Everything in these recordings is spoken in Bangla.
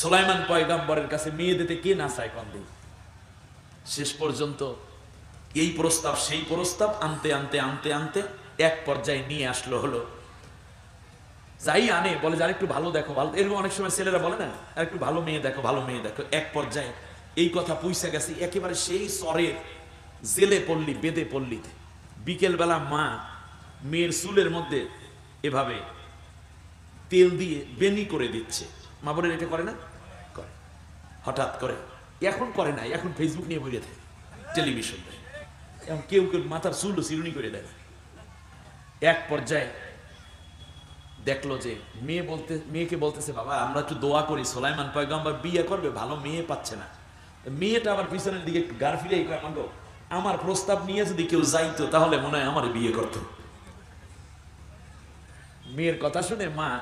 সোলাইমান পয়গাম্বরের কাছে মেয়ে দিতে কে না চায় কন্দে শেষ পর্যন্ত এই প্রস্তাব, সেই প্রস্তাব আনতে আনতে আনতে আনতে এক পর্যায়ে নিয়ে আসলো হলো। যাই আনে, বলে যে একটু ভালো দেখো, ভালো, এরকম অনেক সময় ছেলেরা বলে না, আরেকটু ভালো মেয়ে দেখো, ভালো মেয়ে দেখো। এক পর্যায়ে এই কথা পুইসা গেছে, একেবারে সেই স্বরের জেলে পল্লী, বেদে পল্লীতে। বিকেলবেলা মা মেয়ের চুলের মধ্যে এভাবে তেল দিয়ে বেনি করে দিচ্ছে। মা বলে এটা করে না? করে। হঠাৎ করে। এখন করে না এখন ফেসবুক নিয়ে বইরে থাকে টেলিভিশন দেয়। এখন কেউ কেউ মাথার চুল চিরুনি করে দেয় এক পর্যায়ে দেখল যে মেয়ে বলতে, মেয়েকে বলতেছে, বাবা, আমরা একটু দোয়া করি, সোলাইমান পয়গম্বর বিয়ে করবে, ভালো মেয়ে পাচ্ছে না। মেয়েটা আবার পিছনের দিকে একটু গার ফিরে মাগো, আমার প্রস্তাব নিয়ে যদি কেউ যাইতো, তাহলে মনে হয় আমার বিয়ে করতো। মেয়ের কথা শুনে মা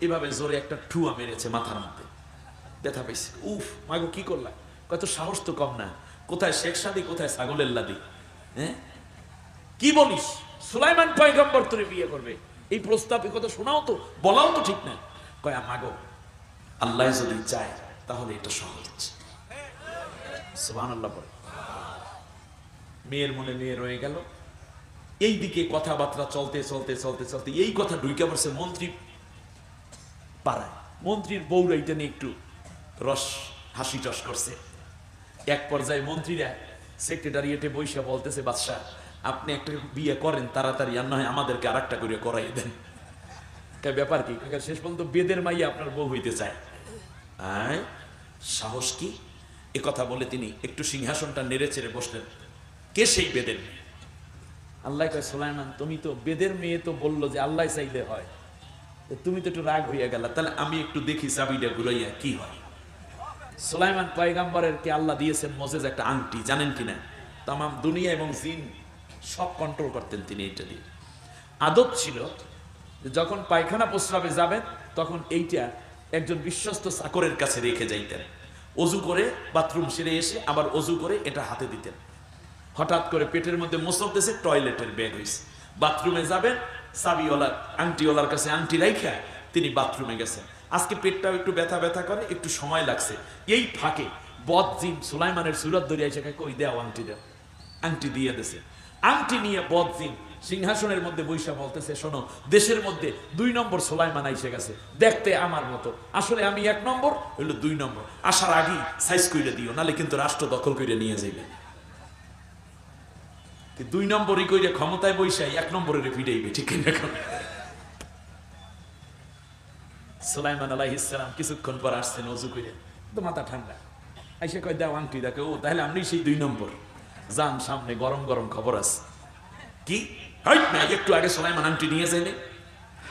এভাবে জোরে একটা ঠুয়া মেরেছে মাথার মধ্যে। ব্যথা পাইছে। উফ, মাগো, কি করলা? কত সাহস তো কম না। কোথায় শেখ সাদি, কোথায় ছাগলের লাদি? হ্যাঁ? কি বলিস? সুলাইমান পয়গম্বর তোরে বিয়ে করবে। এই প্রস্তাব কথা শোনাও তো, বলাও তো ঠিক না। কয়, মাগো, আল্লাহ যদি চায়, তাহলে এটা সহজ। সুবহান আল্লাহ মেয়ের মনে নিয়ে রয়ে গেল। এই দিকে কথাবার্তা চলতে চলতে চলতে চলতে, এই কথা ঢুকে পড়ছে মন্ত্রী পাড়ায় মন্ত্রীর বউরা এটা নিয়ে একটু রস, হাসি টস করছে। এক পর্যায়ে মন্ত্রীরা সেক্রেটারিয়েটে বৈশা বলতেছে, বাদশাহ, আপনি একটা বিয়ে করেন তাড়াতাড়ি, আর নয় আমাদেরকে আর একটা করে করাই দেন ব্যাপার কি? শেষ পর্যন্ত বেদের মাইয়া আপনার বউ হইতে চায়। সাহস কি? এ কথা বলে তিনি একটু সিংহাসনটা নেড়ে চেড়ে বসলেন। কে সেই বেদের মেয়ে? আল্লাহ কয়, সুলাইমান, তুমি তো বেদের মেয়ে তো বলল যে আল্লাহ চাইলে হয়। তুমি তো একটু রাগ হইয়া গেলা, তাহলে আমি একটু দেখি চাবিটা ঘুরাইয়া কি হয়। সুলাইমান পয়গাম্বরের কে আল্লাহ দিয়েছেন মজেজ একটা আংটি, জানেন কিনা তামাম দুনিয়া এবং জিন সব কন্ট্রোল করতেন তিনি এটা দিয়ে। আদত ছিল যখন পায়খানা প্রস্রাবে যাবেন, তখন এইটা একজন বিশ্বস্ত চাকরের কাছে রেখে যাইতেন। অজু করে বাথরুম সেরে এসে আবার অজু করে এটা হাতে দিতেন। হঠাৎ করে পেটের মধ্যে মোসলতেছে টয়লেটের ব্যাগ হয়েছে বাথরুমে যাবেন সাবিওয়ালার আংটিওয়ালার কাছে আংটি রাইখা তিনি বাথরুমে গেছেন। আজকে পেটটাও একটু ব্যথা ব্যথা করে, একটু সময় লাগছে। এই ফাঁকে বদ জিন সুলাইমানের সুরত এসে কই দেও আংটি দেও। আংটি দিয়ে আংটি নিয়ে বদ জিন সিংহাসনের মধ্যে বৈশা বলতেছে, শোনো, দেশের মধ্যে দুই নম্বর সোলাইমান আইসে গেছে। দেখতে আমার মতো। আসলে আমি এক নম্বর, হইল দুই নম্বর। আসার আগেই সাইজ কইরে দিও, নালে কিন্তু রাষ্ট্র দখল করে নিয়ে যাইবে। দুই নম্বরই কইরে ক্ষমতায় বৈশাই এক নম্বরের ফিডাইবে ঠিক কিছুক্ষণ পর আসছেন, অজু করে তো মাথা ঠান্ডা। আইসে কয় আংটি দেখে। ও, তাহলে সেই দুই নম্বর। যান, সামনে গরম গরম খবর আছে। কি? একটু আগে সুলাইমান আংটি নিয়ে যায়নি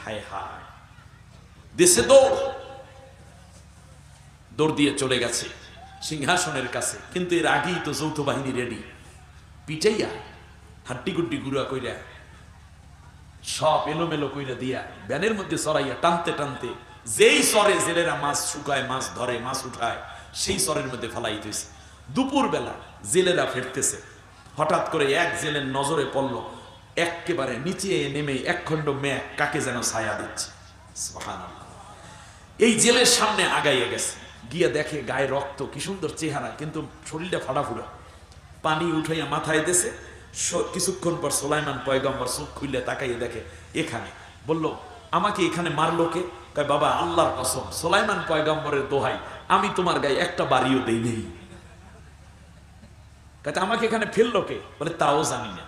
হায় হায়, দেশে দৌড়। দৌড় দিয়ে চলে গেছে সিংহাসনের কাছে, কিন্তু এর আগেই তো যৌথ বাহিনী রেডি পিটাইয়া হাড্ডি গুড্ডি গুড়া কইরা, সব এলোমেলো কইরা দিয়া ব্যানের মধ্যে সরাইয়া টানতে টানতে যেই সরে জেলেরা মাছ শুকায়, মাছ ধরে, মাছ উঠায়, সেই সরের মধ্যে ফালাই দিয়েছে দুপুর বেলা জেলেরা ফিরতেছে। হঠাৎ করে এক জেলের নজরে পড়ল একেবারে নিচে নেমে এক খণ্ড মেঘ কাকে যেন ছায়া দিচ্ছে। এই জেলের সামনে আগাইয়া গেছে। গিয়া দেখে গায়ে রক্ত, কি সুন্দর চেহারা, কিন্তু শরীরটা ফাটাফুরা পানি উঠাইয়া মাথায় দেশে কিছুক্ষণ পর সোলাইমান পয়গম্বর চোখ খুললে তাকাইয়ে দেখে, এখানে? বলল, আমাকে এখানে মারলো কে? কয়, বাবা, আল্লাহর কসম, সোলাইমান পয়গম্বরের দোহাই, আমি তোমার গায়ে একটা বাড়িও দেই নেই। কাতে আমাকে এখানে ফেলল কে? বলে, তাও জানি না।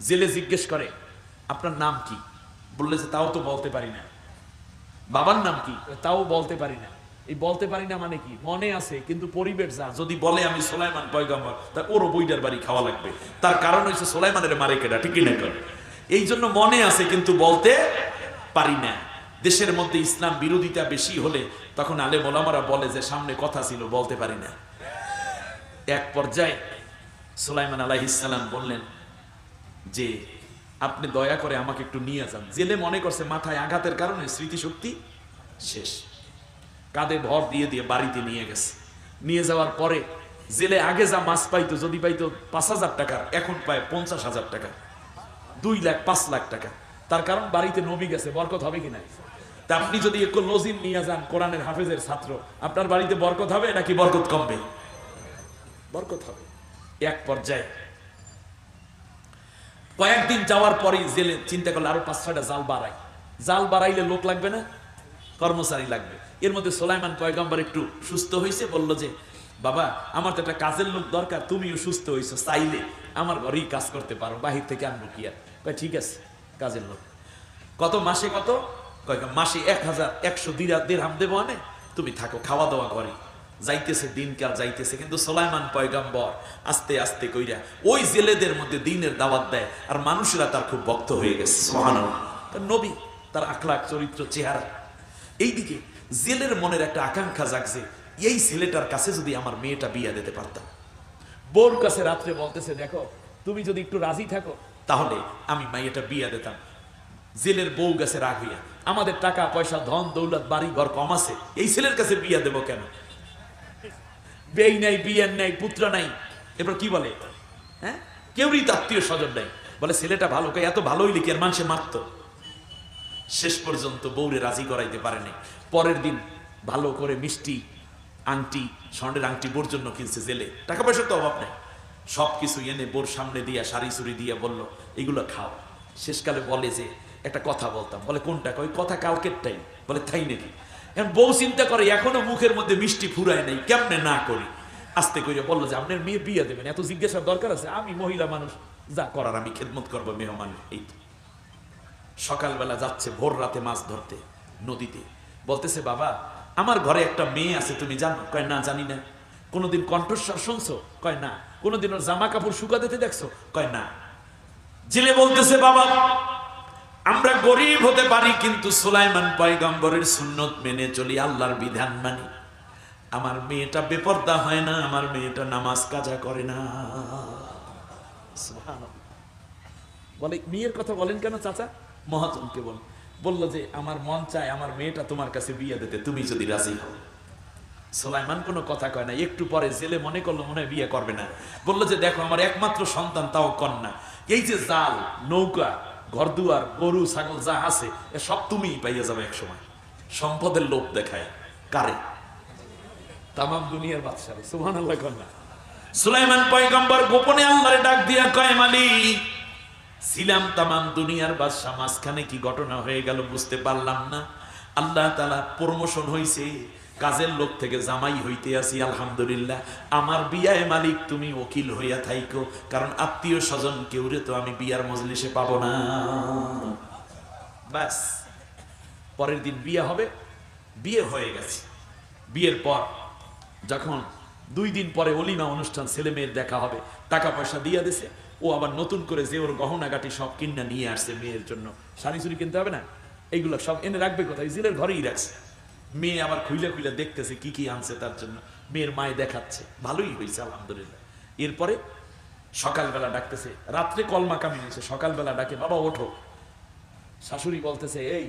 জেলে জিজ্ঞেস করে, আপনার নাম কি? বললে যে, তাও তো বলতে পারি না। বাবার নাম কি? তাও বলতে পারি না। এই বলতে পারি না মানে কি? মনে আছে, কিন্তু পরিবেশ যা যদি বলে আমি সোলাইমান পয়গম্বর তা ওরও বইটার বাড়ি খাওয়া লাগবে। তার কারণ হচ্ছে সোলাইমানের মারে কেটা ঠিকই না কর? এই জন্য মনে আছে, কিন্তু বলতে পারি না। দেশের মধ্যে ইসলাম বিরোধিতা বেশি হলে তখন আলে মোলামারা বলে যে, সামনে কথা ছিল, বলতে পারি না। এক পর্যায়ে সুলাইমান আলাইহিসাল্লাম বললেন যে, আপনি দয়া করে আমাকে একটু নিয়ে যান। জেলে মনে করছে মাথায় আঘাতের কারণে স্মৃতিশক্তি শেষ। কাঁধে ভর দিয়ে দিয়ে বাড়িতে নিয়ে গেছে। নিয়ে যাওয়ার পরে জেলে আগে যা মাছ পাইতো, যদি পাইতো পাঁচ হাজার টাকার, এখন পায় পঞ্চাশ হাজার টাকা। দুই লাখ, পাঁচ লাখ টাকা। তার কারণ বাড়িতে নবী গেছে, বরকত হবে কিনা তা আপনি যদি একটু লজিম নিয়ে যান, কোরআনের হাফেজের ছাত্র, আপনার বাড়িতে বরকত হবে নাকি বরকত কমবে? বরকত হবে। এক পর্যায়ে কয়েকদিন যাওয়ার পরেই জেলে চিন্তা করলে, আরও পাঁচ ছয়টা জাল বাড়াই। জাল বাড়াইলে লোক লাগবে না? কর্মচারী লাগবে। এর মধ্যে সোলাইমান পয়গম্বর একটু সুস্থ হয়েছে বলল যে, বাবা, আমার তো একটা কাজের লোক দরকার, তুমিও সুস্থ হয়েছো চাইলে আমার ঘরেই কাজ করতে পারো, বাহির থেকে আনব কি আর? ঠিক আছে, কাজের লোক। কত মাসে কত? মাসে এক হাজার একশো দেড়হাম দেবো আনে, তুমি থাকো খাওয়া দাওয়া করে যাইতেছে, দিনকাল যাইতেছে, কিন্তু সোলাইমান পয়গাম্বর আস্তে আস্তে কইরা ওই জেলেদের মধ্যে দিনের দাওয়াত দেয়, আর মানুষেরা তার খুব ভক্ত হয়ে গেছে। নবী, তার আখলাক চরিত্র, চেহারা। এইদিকে জেলের মনের একটা আকাঙ্ক্ষা জাগছে এই ছেলেটার কাছে যদি আমার মেয়েটা বিয়া দিতে পারতাম বোর কাছে রাত্রে বলতেছে দেখো তুমি যদি একটু রাজি থাকো তাহলে আমি মাইয়াটা বিয়া দিতাম। জেলের বউ গেছে রাগ হইয়া। আমাদের টাকা পয়সা ধন দৌলত বাড়ি ঘর কম আছে। এই ছেলের কাছে বিয়া দেবো কেন? বেই নাই বিয়ের নাই পুত্র নাই। এবার কি বলে? হ্যাঁ? কেউরই আত্মীয় স্বজন নাই। বলে ছেলেটা ভালো এত ভালোই লিখি আর মানুষে মারতো। শেষ পর্যন্ত বউরে রাজি করাইতে পারেনি পরের দিন ভালো করে মিষ্টি আংটি, স্বর্ণের আংটি বোর জন্য কিনছে জেলে। টাকা পয়সার তো অভাব নেই। সব কিছু এনে বোর সামনে দিয়া, শাড়ি চুরি দিয়ে বলল, এগুলো খাও। শেষকালে বলে যে, একটা কথা বলতাম। বলে, কোনটা? ওই কথা কালকেরটাই বলে, তাই নাকি? এখন বউ চিন্তা করে, এখনও মুখের মধ্যে মিষ্টি ফুরায় নাই, কেমনে না করি? আস্তে করে বলল যে, আপনার মেয়ে বিয়ে দেবেন, এত জিজ্ঞাসার দরকার আছে, আমি মহিলা মানুষ, যা করার আমি খেদমত করব মেহমান। এই সকালবেলা যাচ্ছে ভোর রাতে মাছ ধরতে, নদীতে। বলতেছে, বাবা, আমার ঘরে একটা মেয়ে আছে, তুমি জানো? কয়, না, জানি না। কোনোদিন কণ্ঠস্বর শুনছো? কয়, না। কোনোদিন ওর জামা কাপড় শুকা দিতে দেখছ? কয়, না। জেলে বলতেছে, বাবা, আমরা গরিব হতে পারি, কিন্তু সুলাইমান পয়গম্বরের সুন্নত মেনে চলি, আল্লাহর বিধান মানি। আমার মেয়েটা বেপর্দা হয় না, আমার মেয়েটা নামাজ কাজা করে না। বলে মেয়ের কথা বলেন কেন, চাচা? মহাজনকে বল বলল যে, আমার মন চায় আমার মেয়েটা তোমার কাছে বিয়ে দিতে, তুমি যদি রাজি হও। সোলাইমান কোনো কথা কয় না, একটু পরে জেলে মনে করল মনে বিয়ে করবে না। বলল যে, দেখো, আমার একমাত্র সন্তান, তাও কন্যা। এই যে জাল, নৌকা, ঘরদুয়ার, গরু, ছাগল যা আছে, এ সব তুমিই পাইয়ে যাবে এক সময় সম্পদের লোভ দেখায়। কারে? তামাম দুনিয়ার বাদশাহ সুহান আল্লাহ কন্যা। সুলাইমান পয়গম্বর গোপনে আল্লাহরে ডাক দিয়া কয়, মালিক ছিলাম তামাম দুনিয়ার বাদশা মাঝখানে কি ঘটনা হয়ে গেল বুঝতে পারলাম না। আল্লাহ তালা প্রমোশন হইছে, কাজের লোক থেকে জামাই হইতে আসি, আলহামদুলিল্লাহ। আমার বিয়ায় মালিক তুমি ওকিল হইয়া থাইকো, কারণ আত্মীয় স্বজন কেউরে তো আমি বিয়ার মজলিসে পাবো না। ব্যাস, পরের দিন বিয়ে হবে, বিয়ে হয়ে গেছে। বিয়ের পর যখন দুই দিন পরে অলিমা অনুষ্ঠান ছেলে মেয়ের দেখা হবে, টাকা পয়সা দিয়ে দিছে ও আবার নতুন করে যে ওর গহনাগাটি সব কিনা নিয়ে আসছে মেয়ের জন্য। শাড়ি চুরি কিনতে হবে না? এইগুলো সব এনে রাখবে কোথায়? জিলের ঘরেই রাখছে। মেয়ে আবার খুইলে খুইলে দেখতেছে কি কি আনছে তার জন্য। মেয়ের মায়ে দেখাচ্ছে। ভালোই হয়েছে আলহামদুলিল্লাহ। এরপরে সকালবেলা ডাকতেছে, রাত্রে কলমা কামি হয়েছে, সকালবেলা ডাকে, বাবা, ওঠো। শাশুড়ি বলতেছে, এই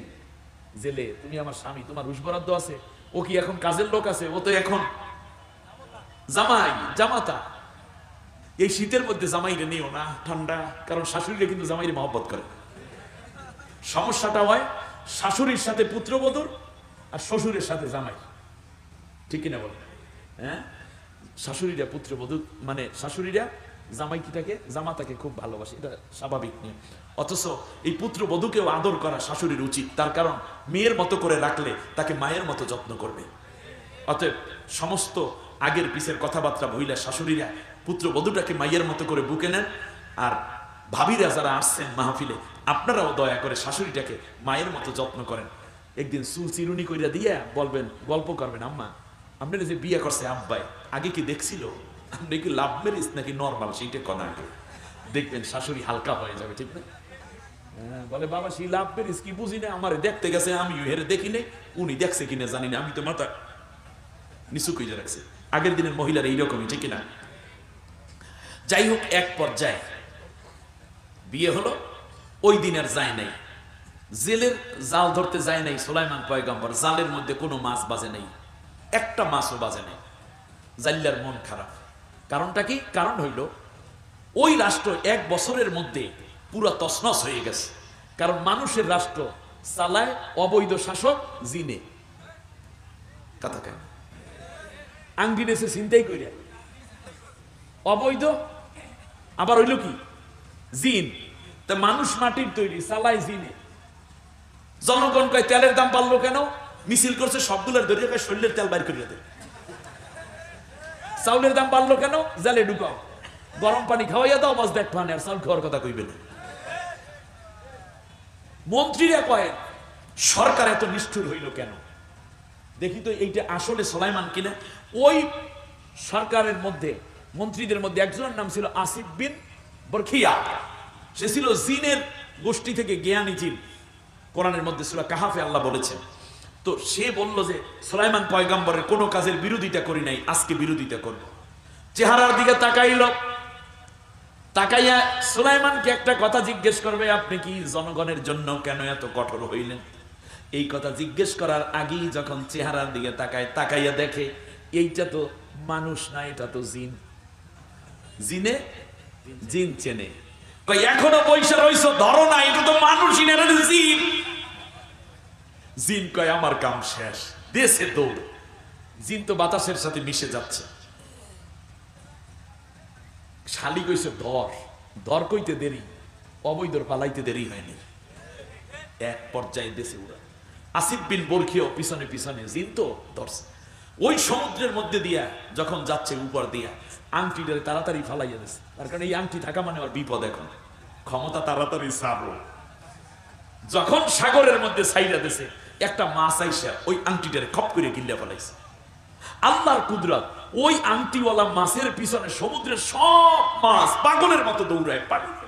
জেলে, তুমি আমার স্বামী, তোমার রুশ বরাদ্দ আছে। ও কি এখন কাজের লোক আছে? ও তো এখন জামাই, জামাতা। এই শীতের মধ্যে জামাইরে নিও না, ঠান্ডা, কারণ শাশুড়িরা কিন্তু জামাইরে মহব্বত করে। সমস্যাটা হয় শাশুড়ির সাথে পুত্রবধূর আর শ্বশুরের সাথে জামাই। ঠিক কিনা বল? হ্যাঁ? শাশুড়িরা পুত্রবধূ মানে শাশুড়িরা জামাইকিটাকে জামাতাকে খুব ভালোবাসে, এটা স্বাভাবিক নিয়ম। অথচ এই পুত্রবধূকেও আদর করা শাশুড়ির উচিত, তার কারণ মেয়ের মতো করে রাখলে তাকে মায়ের মতো যত্ন করবে। অতএব সমস্ত আগের পিছের কথাবার্তা ভইলা শাশুড়িরা পুত্রবধূটাকে মাইয়ের মতো করে বুকে নেন আর ভাবিরা যারা আসছেন মাহফিলে আপনারাও দয়া করে শাশুড়িটাকে মায়ের মতো যত্ন করেন। একদিন চুল চিরুনি কইরা দিয়া বলবেন গল্প করবেন আম্মা আপনারা যে বিয়ে করছে আব্বাই আগে কি দেখছিল? আপনি কি লাভ ম্যারেজ নাকি নর্মাল? সেইটা কনা দেখবেন শাশুড়ি হালকা হয়ে যাবে ঠিক না? হ্যাঁ, বলে বাবা সেই লাভ ম্যারেজ কি বুঝি না? আমার দেখতে গেছে আমি হেরে দেখি উনি দেখছে কিনা জানি না আমি তো মাথা নিচু কইরা রাখছে। আগের দিনের মহিলার এইরকমই, ঠিক না যাই হোক, এক পর্যায়ে বিয়ে হলো, ওই দিন আর যায় নাই। জেলের জাল ধরতে যায় নাই সোলাইমান পয়গম্বর, জালের মধ্যে কোনো মাছ বাজে নাই, একটা মাছও বাজে নাই। জাল্লার মন খারাপ। কারণটা কি? কারণ হইল, ওই রাষ্ট্র এক বছরের মধ্যে পুরো তছনছ হয়ে গেছে। কারণ মানুষের রাষ্ট্র চালায় অবৈধ শাসক জিনে। কথা কেন আংটি নেছে চিন্তাই করিয়া অবৈধ, আবার হইল কি? জিন। তা মানুষ মাটির তৈরি, চালায় জিনে। জনগণ কয়, তেলের দাম বাড়লো কেন? মিছিল করছে, সবগুলোর ধরে কয় শরীরের তেল বাইর করিয়া দেয় চাউলের দাম বাড়লো কেন? জালে ঢুকাও। গরম পানি খাওয়াইয়া দাও, বাস দেখ পানি আর চাউল খাওয়ার কথা কইবে না। মন্ত্রীরা কয়, সরকার এত নিষ্ঠুর হইল কেন? দেখি তো এইটা আসলে সোলাইমান কিনা? ওই সরকারের মধ্যে, মন্ত্রীদের মধ্যে একজনের নাম ছিল আসিফ বিন বরখিয়া। সে ছিল জিনের গোষ্ঠী থেকে জ্ঞানী জিন। কোরআনের মধ্যে ছিল কাহাফে আল্লাহ বলেছেন। তো সে বলল যে, সোলাইমান পয়গাম্বরের কোনো কাজের বিরোধিতা করি নাই, আজকে বিরোধিতা করব। চেহারার দিকে তাকাইল। তাকাইয়া সুলাইমানকে একটা কথা জিজ্ঞেস করবে, আপনি কি জনগণের জন্য কেন এত কঠোর হইলেন? এই কথা জিজ্ঞেস করার আগেই যখন চেহারার দিকে তাকায়, তাকাইয়া দেখে, এইটা তো মানুষ না, এটা তো জিন। জিনে? জিন চেনে। এখনও পয়সা রইছো, ধরো না, এটা তো মানুষই না জিন। জিন কয়, আমার কাম শেষ, দেশে দৌড়। জিন তো বাতাসের সাথে মিশে যাচ্ছে। শালি কইছে, ধর ধর কইতে দেরি, অবৈধর পালাইতে দেরি হয়নি। এক পর্যায়ে দেশে উড়া আসিফ বিন বরখিও পিছনে পিছনে জিন তো ধরছে। ওই সমুদ্রের মধ্যে দিয়া যখন যাচ্ছে, উপর দিয়া, আংটিটারে তাড়াতাড়ি ফালাইয়া দিছে। তার কারণে এই আংটি থাকা মানে ওর বিপদ এখন। ক্ষমতা তাড়াতাড়ি সারলো যখন সাগরের মধ্যে সাইরা দিছে, একটা মাছ আইসা ওই আংটিটারে খপ করে গিল্লা ফেলাইছে। আল্লাহর কুদরত, ওই আংটিওয়ালা মাছের পিছনে সমুদ্রের সব মাছ পাগলের মতো দৌড়ায় দৌড়ায়।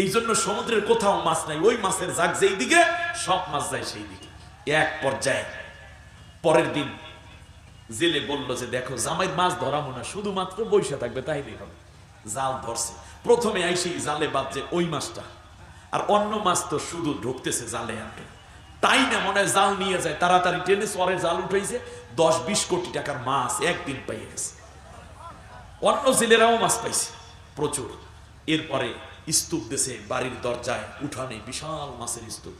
এই জন্য সমুদ্রের কোথাও মাছ নাই, ওই মাছের জাগ যেই দিকে সব মাছ যায় সেই দিকে এক পর্যায়ে পরের দিন জেলে বলল যে, দেখো, জামাইয়ের মাছ ধরাবো না, শুধুমাত্র বৈশা থাকবে তাইলেই হবে জাল ধরছে। প্রথমে আইসি জালে বাজছে ওই মাছটা, আর অন্য মাছ তো শুধু ঢুকতেছে জালে আনতে তাই না মনে হয় জাল নিয়ে যায়, তাড়াতাড়ি টেনে সরে জাল উঠাইছে, দশ বিশ কোটি টাকার মাছ একদিন পাইয়ে গেছে। অন্য জেলেরাও মাছ পাইছে, প্রচুর। এরপরে স্তূপ দেশে বাড়ির দরজায় উঠানে বিশাল মাছের স্তূপ।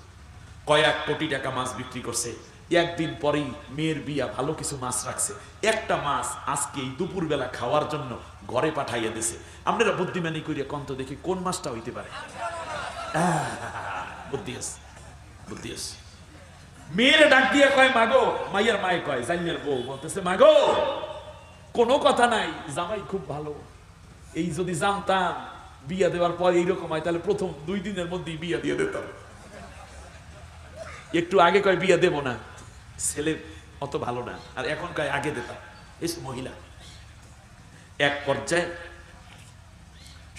কয়েক কোটি টাকা মাছ বিক্রি করছে। একদিন পরেই মেয়ের বিয়া, ভালো কিছু মাছ রাখছে। একটা মাছ আজকে এই দুপুরবেলা খাওয়ার জন্য ঘরে পাঠাইয়া দিছে। আপনারা বুদ্ধিমানি করিয়া কন্ত দেখি কোন মাছটা হইতে পারে। বুদ্ধি বুদ্ধি মেয়ের ডাক দিয়ে কয়, মাগো, মাইয়ার মায়ে কয়, জাইনের বউ, বলতেছে, মাগো, কোনো কথা নাই, জামাই খুব ভালো। এই যদি জানতাম বিয়া দেওয়ার পর এইরকম হয়, তাহলে প্রথম দুই দিনের মধ্যেই বিয়া দিয়ে দিতাম। একটু আগে কয় বিয়া দেব না, ছেলে অত ভালো না, আর এখন কয় আগে দিতাম। এই মহিলা, এক পর্যায়ে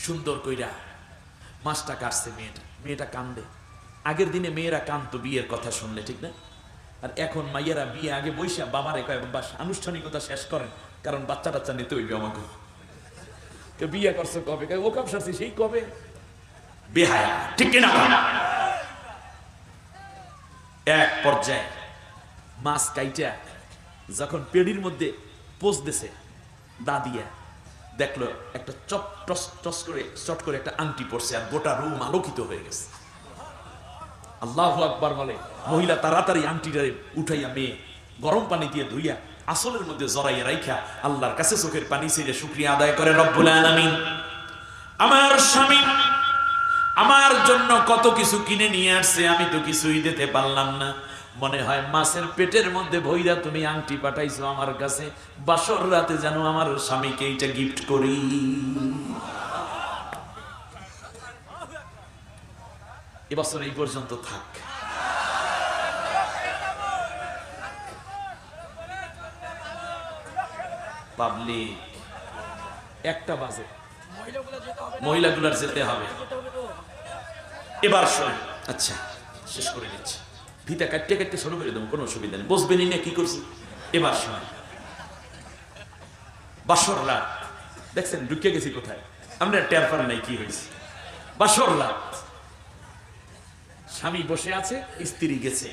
সুন্দর কইরা মাছটা কাটছে মেয়েটা মেয়েটা কান্দে। আগের দিনে মেয়েরা কানতো বিয়ের কথা শুনলে, ঠিক না? আর এখন মাইয়েরা বিয়ে আগে বৈশা বাবারে কয় আনুষ্ঠানিকতা শেষ করেন, কারণ বাচ্চা টাচ্চা নিতে হইবে আমাকে। বিয়ে করছ কবে? ও কাম সারছি সেই কবে? বেহায়া, ঠিক কিনা? এক পর্যায়ে মাছ কাইটা যখন পেড়ির মধ্যে পোষ দিছে, দা দিয়া দেখল একটা চপ টস টস করে, চট করে একটা আংটি পড়ছে আর গোটা রুম আলোকিত হয়ে গেছে। আল্লাহ আকবার বলে, মহিলা তাড়াতাড়ি আংটিটারে উঠাইয়া মেয়ে গরম পানি দিয়ে ধুইয়া আসলের মধ্যে জড়াইয়া রাইখা আল্লাহর কাছে চোখের পানি ছেড়ে শুক্রিয়া আদায় করে রব্বুল আলামিন। আমার স্বামী আমার জন্য কত কিছু কিনে নিয়ে আসছে, আমি তো কিছুই দিতে পারলাম না। মনে হয় মাছের পেটের মধ্যে ভইরা তুমি আংটি পাঠাইছো আমার কাছে, বাসর রাতে যেন আমার স্বামীকে এইটা গিফট করি। এবছর এই পর্যন্ত থাক। পাবলিক একটা বাজে। মহিলাগুলার যেতে হবে। এবার শোন। আচ্ছা। শেষ করে দিচ্ছি। ফিতা কাটতে কাটতে শুরু করে দেবো কোনো অসুবিধা নেই। বসবেনই না কি করছি এবার শোন। বাসর রাত। দেখছেন ঢুকে গেছি কোথায়? আমরা টের পার নাই কি হয়েছে। বাসর রাত। স্বামী বসে আছে স্ত্রী গেছে।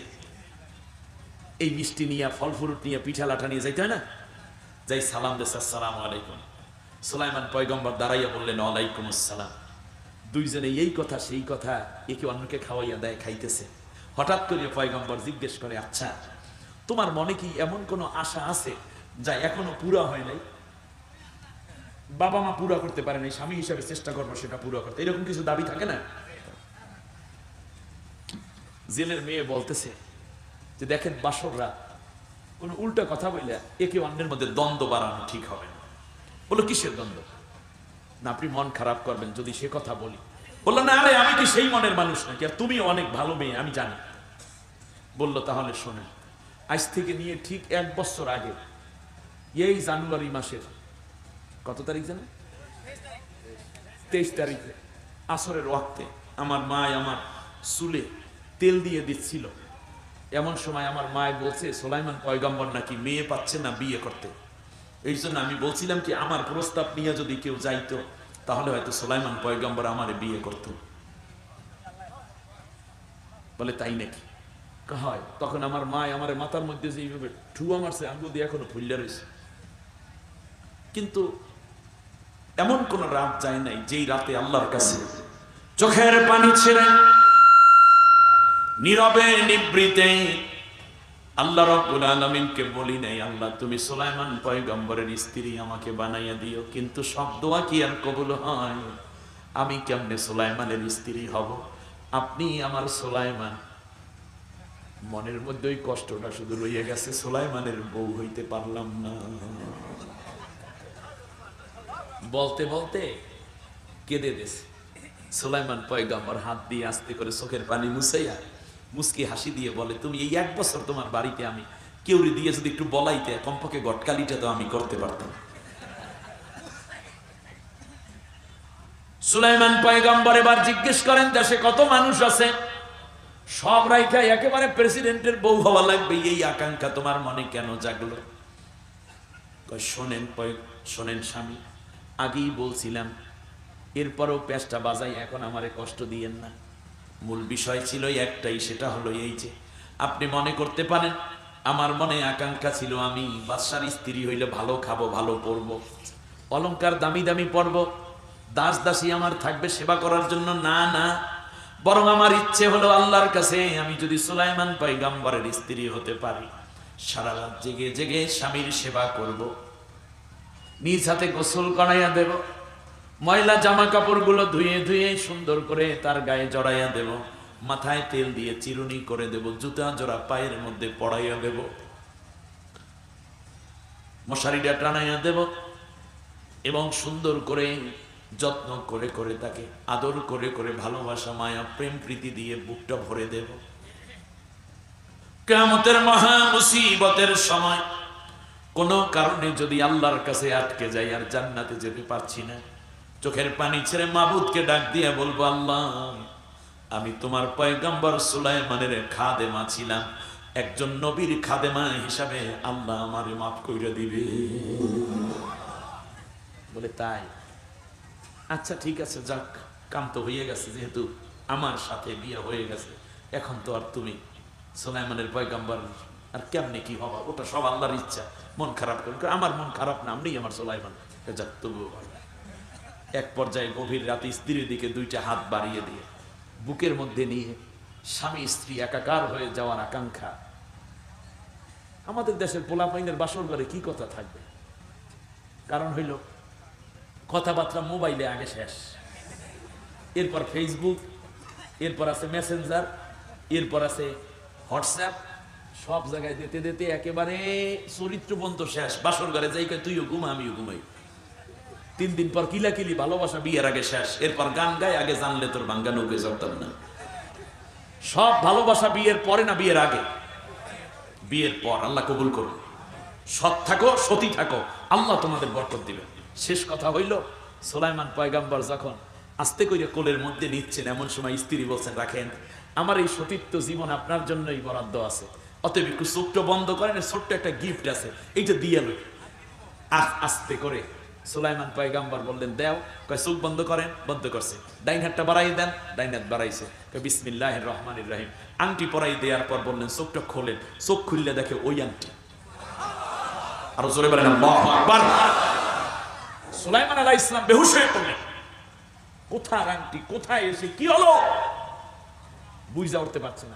এই মিষ্টি নিয়ে ফল ফ্রুট নিয়ে পিঠা লাঠা নিয়ে যাইতে হয় না? যাই সালাম দেশ আসসালাম আলাইকুম। সুলাইমান পয়গম্বর দাঁড়াইয়া বললেন, ওয়ালাইকুম আসসালাম। দুইজনে এই কথা, সেই কথা একে অন্যকে খাওয়াইয়া দেয়, খাইতেছে। হঠাৎ করে পয়গম্বর জিজ্ঞেস করে আচ্ছা তোমার মনে কি এমন কোনো আশা আছে যা এখনও পুরা হয় নাই? বাবা মা পুরা করতে পারে নাই, স্বামী হিসাবে চেষ্টা করব সেটা পুরা করতে। এরকম কিছু দাবি থাকে না? জেলের মেয়ে বলতেছে যে, দেখেন বাসররা কোনো উল্টা কথা বললে একে অন্যের মধ্যে দ্বন্দ্ব বাড়ানো ঠিক হবে না। বলো, কিসের দ্বন্দ্ব? না, আপনি মন খারাপ করবেন যদি সে কথা বলি। বলল, না আরে আমি কি সেই মনের মানুষ নাকি? আর তুমি অনেক ভালো মেয়ে, আমি জানি। বলল, তাহলে শোনেন, আজ থেকে নিয়ে ঠিক এক বছর আগে, এই জানুয়ারি মাসের, কত তারিখ জানেন? তেইশ তারিখে, আসরের ওয়াক্তে, আমার মা আমার চুলে তেল দিয়ে দিচ্ছিল। এমন সময় আমার মায় বলছে, সোলাইমান পয়গম্বর নাকি মেয়ে পাচ্ছে না বিয়ে করতে? এই জন্য আমি বলছিলাম কি, আমার প্রস্তাব নিয়ে যদি কেউ যাইতো, তাহলে হয়তো সোলাইমান পয়গম্বর আমারে বিয়ে করত। বলে, তাই নাকি? হয়। তখন আমার মা আমার মাথার মধ্যে যে এইভাবে ঠুয়া মারছে, আঙ্গুল দিয়ে এখনও ফুল্লা রয়েছে কিন্তু এমন কোন রাত যায় নাই যেই রাতে আল্লাহর কাছে চোখের পানি ছেড়ে নীরবে, নিবৃতে। আল্লাহ রব্বুল আলমিনকে বলি নাই, আল্লাহ, তুমি সুলাইমান পয়গম্বরের স্ত্রী আমাকে বানাইয়া দিও, কিন্তু সব দোয়া কি আর কবুল হয়? আমি কেমনে সুলাইমানের স্ত্রী হব? আপনি আমার সুলাইমান। মনের মধ্যে ওই কষ্টটা শুধু রইয়া গেছে, সুলাইমানের বউ হইতে পারলাম না। বলতে বলতে কেঁদে দিস সুলাইমান পয়গম্বর হাত দিয়ে আস্তে করে চোখের পানি মুছাইয়া মুসকি হাসি দিয়ে বলে, তুমি এই এক বছর তোমার বাড়িতে আমি কেউরি দিয়ে যদি একটু বলাইতে, কমপক্ষে গটকালিটা তো আমি করতে পারতাম। সুলাইমান পয়গম্বর এবার জিজ্ঞেস করেন, দেশে কত মানুষ আছে? সব রাইখা একেবারে প্রেসিডেন্টের বউ হওয়া লাগবে, এই আকাঙ্ক্ষা তোমার মনে কেন জাগলো? শোনেন শোনেন স্বামী, আগেই বলছিলাম, এরপরও পেঁচটা বাজাই এখন আমারে কষ্ট দিয়েন না। মূল বিষয় ছিল একটাই, সেটা হলো এই যে আপনি মনে করতে পারেন, আমার মনে আকাঙ্ক্ষা ছিল আমি বাদশার স্ত্রী হইলে ভালো খাব, ভালো পরবো। অলংকার দামি দামি পরব। দাস দাসী আমার থাকবে সেবা করার জন্য। না না। বরং আমার ইচ্ছে হলো আল্লাহর কাছে আমি যদি সুলাইমান পয়গাম্বরের স্ত্রী হতে পারি, সারা রাত জেগে জেগে স্বামীর সেবা করব। নিজ হাতে গোসল করাইয়া দেব। ময়লা জামা কাপড়গুলো ধুয়ে ধুয়ে সুন্দর করে তার গায়ে জড়াইয়া দেব, মাথায় তেল দিয়ে চিরুনি করে দেব, জুতা জোড়া পায়ের মধ্যে পড়াইয়া দেব। মশারিটা টানাইয়া দেব এবং সুন্দর করে যত্ন করে করে তাকে আদর করে করে ভালোবাসা, মায়া, প্রেম প্রীতি দিয়ে বুকটা ভরে দেব। কেমতের মহা মুসিবতের সময় কোনো কারণে যদি আল্লাহর কাছে আটকে যাই আর জান্নাতে যেতে পারছি না চোখের পানি ছেড়ে মাবুদকে ডাক দিয়ে বলব, আল্লাহ, আমি তোমার পয়গম্বর সুলাইমানের খাদেমা ছিলাম। একজন নবীর খাদেমা হিসাবে আল্লাহ আমারে মাফ করে দিবে। বলে, তাই? আচ্ছা ঠিক আছে, যাক, কাম তো হয়ে গেছে, যেহেতু আমার সাথে বিয়ে হয়ে গেছে। এখন তো আর তুমি সোলাইমানের পয়গাম্বার, আর কেমনে কি হবা? ওটা সব আল্লাহর ইচ্ছা। মন খারাপ করে আমার মন খারাপ না, আমরাই আমার সোলাইমান। যাক, তবুও ভালো। এক পর্যায়ে গভীর রাতে স্ত্রীর দিকে দুইটা হাত বাড়িয়ে দিয়ে, বুকের মধ্যে নিয়ে স্বামী স্ত্রী একাকার হয়ে যাওয়ার আকাঙ্ক্ষা। আমাদের দেশের পোলাপাইনের বাসর ঘরে কি কথা থাকবে? কারণ হইল, কথাবার্তা মোবাইলে আগে শেষ। এরপর ফেসবুক এরপর আছে মেসেঞ্জার এরপর আছে হোয়াটসঅ্যাপ সব জায়গায় দিতে দিতে একেবারে চরিত্রবন্ত শেষ। বাসর ঘরে যাই তুইও ঘুমা, আমিও ঘুমাই। তিন দিন পর কিলাকিলি ভালোবাসা বিয়ের আগে শেষ। এরপর গান গায়, আগে জানলে তোর বাঙ্গা নৌকে চড়তাম না। সব ভালোবাসা বিয়ের পরে না বিয়ের আগে? বিয়ের পর, আল্লাহ কবুল করুন। সৎ থাকো, সতী থাকো, আল্লাহ তোমাদের বরকত দিবে শেষ কথা হইল, সোলাইমান পয়গাম্বর যখন আস্তে করে কোলের মধ্যে নিচ্ছেন, এমন সময় স্ত্রী বলছেন, রাখেন, আমার এই সতীত্ব জীবন আপনার জন্যই বরাদ্দ আছে। অতএব একটু চোখটা বন্ধ করেন ছোট্ট একটা গিফট আছে, এইটা দিয়ে আস্তে করে সুলাইমান পয়গাম্বর বললেন, দেও। কয়, চোখ বন্ধ করেন, বন্ধ করছে। ডাইন হাতটা বাড়াই দেন ডাইন হাত বাড়াইছে বিসমিল্লাহ রহমান রাহিম। আংটি পরাই দেওয়ার পর বললেন, চোখটা খোলেন, চোখ খুললে দেখে ওই আংটি। আরও জোরে বলেন সুলাইমান আলাইহিস ইসলাম বেহুশ হয়ে পড়লেন। কোথায় আংটি, কোথায় এসে, কি হলো? বুঝা উঠতে পারছে না।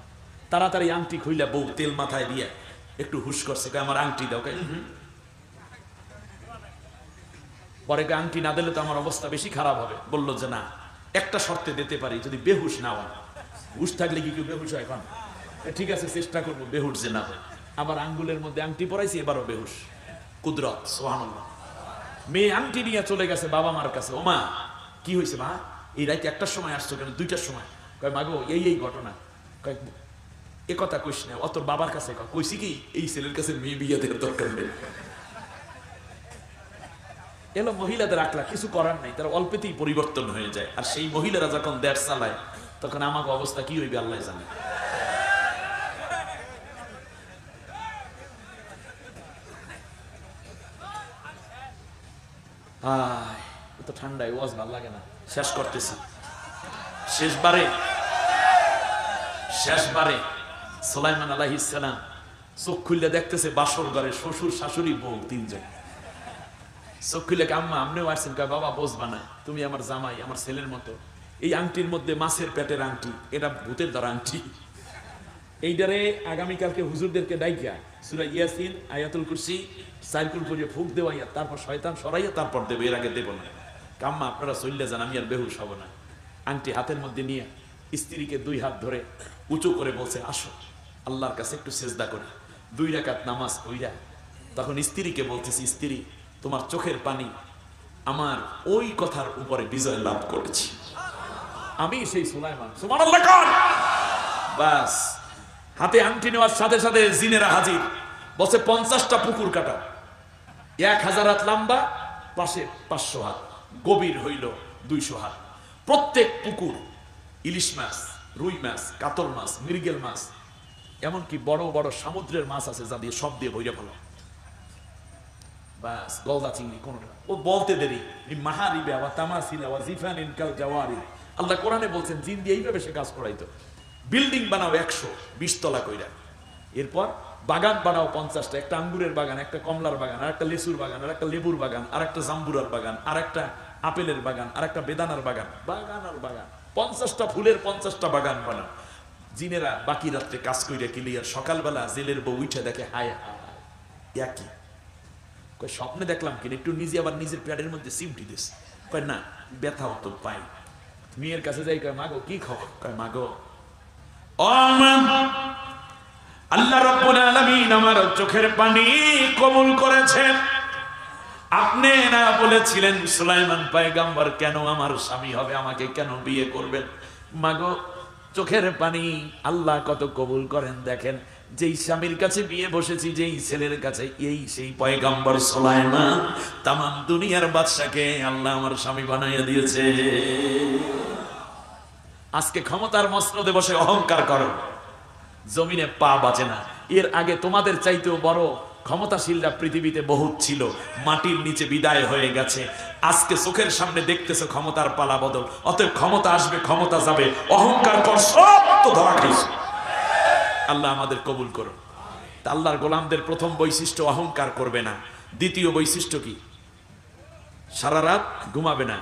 তাড়াতাড়ি আংটি খুইলা বউ তেল মাথায় দিয়ে একটু হুশ করছে আমার আংটি দাও। "হুম।" পরে আংটি না দিলে তো আমার অবস্থা বেশি খারাপ হবে। বলল যে না, একটা শর্তে দিতে পারি, যদি বেহুশ না হয়। হুশ থাকলে কি কেউ বেহুশ হয় এখন? ঠিক আছে, চেষ্টা করব, বেহুশ যে না হয়। আবার আঙ্গুলের মধ্যে আংটি পরাইছি, এবারও বেহুশ। কুদরত সোহানুল্লাহ মেয়ে আংটি নিয়ে চলে গেছে বাবা মার কাছে। ওমা কি হয়েছে মা? এই রাতে একটার সময় আসছো কেন? দুইটার সময়। কয় মাগো এই এই ঘটনা। কয়, এ কথা কইস না অত বাবার কাছে কইছি কি, এই ছেলের কাছে মেয়ে বিয়ে দেওয়ার দরকার নেই। এলো মহিলাদের আকলা কিছু করার নাই, তারা অল্পেতেই পরিবর্তন হয়ে যায়। আর সেই মহিলারা যখন দেড় চালায় তখন আমাকে অবস্থা কি হইবে, আল্লাহ জানে। তো ঠান্ডায়, ওয়াজ ভালো লাগে না। শেষ করতেছি। শেষবারে শেষবারে সোলাইমান আলাহিস সালাম চোখ খুললে দেখতেছে বাসর ঘরে শ্বশুর শাশুড়ি বউ তিনজন। চোখ খুলে আম্মা আপনিও আসছেন বাবা বসবা না তুমি আমার জামাই আমার ছেলের মতো এই আংটির মধ্যে মাছের পেটের আংটি, এটা ভূতের দ্বারা আংটি। এইটারে আগামীকালকে হুজুরদেরকে ডাইকা, সুরা ইয়াসিন, আয়াতুল কুরসি, সাইকুল করিয়ে ফুক দেওয়াইয়া, তারপর শয়তান সরাইয়া তারপর দেবে, এর আগে দেব না। কাম্মা আপনারা চললে যান, আমি আর বেহুশ হব না। আংটি হাতের মধ্যে নিয়ে স্ত্রীকে দুই হাত ধরে উঁচু করে বলছে, আসো, আল্লাহর কাছে একটু সেজদা করে। দুই রাকাত নামাজ কইরা তখন স্ত্রীকে বলতেছি, স্ত্রী তোমার চোখের পানি আমার ওই কথার উপরে বিজয় লাভ করেছি। আমি সেই সুলাইমান। বাস, হাতে আংটি নেওয়ার সাথে সাথে জিনেরা হাজির। বসে পঞ্চাশটা পুকুর কাটা এক হাজার হাত লম্বা, পাশে পাঁচশো হাত। গভীর হইল দুইশো হাত। প্রত্যেক পুকুর ইলিশ মাছ, রুই মাছ, কাতল মাছ, মৃগেল মাছ, এমনকি বড় বড় সমুদ্রের মাছ আছে যা দিয়ে সব দিয়ে বইরে ফেলো। বলছেন জিন দিয়ে এইভাবে সে কাজ করাইতো বিল্ডিং বানাও কইরা এরপর বাগান বানাও পঞ্চাশটা একটা আঙ্গুরের বাগান একটা কমলার বাগান আর একটা লেসুর বাগান আর একটা লেবুর বাগান আর একটা জাম্বুরার বাগান আর একটা আপেলের বাগান আর একটা বেদানার বাগান বাগান আর বাগান পঞ্চাশটা ফুলের পঞ্চাশটা বাগান বানাও জিনেরা বাকি রাত্রে কাজ কইরা ক্লিয়ার সকালবেলা জেলের বউ উঠে দেখে হায় হায় একই কয়, স্বপ্নে দেখলাম কিনা একটু নিজে আবার নিজের প্যাডের মধ্যে সিমটি দিস কয়, না, ব্যথা হতো পাই। মেয়ের কাছে যাই কয়, মাগো, কি খবর? কয়, মাগো আল্লাহ রাব্বুল আলামিন আমার চোখের পানি কবুল করেছেন। আপনি না বলেছিলেন, সুলাইমান পায়গাম্বার, কেন আমার স্বামী হবে? আমাকে কেন বিয়ে করবেন? মাগো, চোখের পানি আল্লাহ কত কবুল করেন দেখেন। যেই স্বামীর কাছে বিয়ে বসেছি, যেই ছেলের কাছে এই সেই পয়গাম্বর সুলাইমান তাম দুনিয়ার বাদশাকে আল্লাহ আমার স্বামী বানাইয়া দিয়েছে। আজকে ক্ষমতার মসনদে বসে অহংকার করো। জমিনে পা বাঁচে না। এর আগে তোমাদের চাইতেও বড় ক্ষমতাশীলরা পৃথিবীতে বহুত ছিল। মাটির নিচে বিদায় হয়ে গেছে। আজকে চোখের সামনে দেখতেছো ক্ষমতার পালা বদল। অতএব ক্ষমতা আসবে, ক্ষমতা যাবে। অহংকার কর, সব তো ধরা খাইছে। আল্লাহ আমাদের কবুল করো তা আল্লাহর গোলামদের প্রথম বৈশিষ্ট্য অহংকার করবে না। দ্বিতীয় বৈশিষ্ট্য কি? সারা রাত ঘুমাবে না।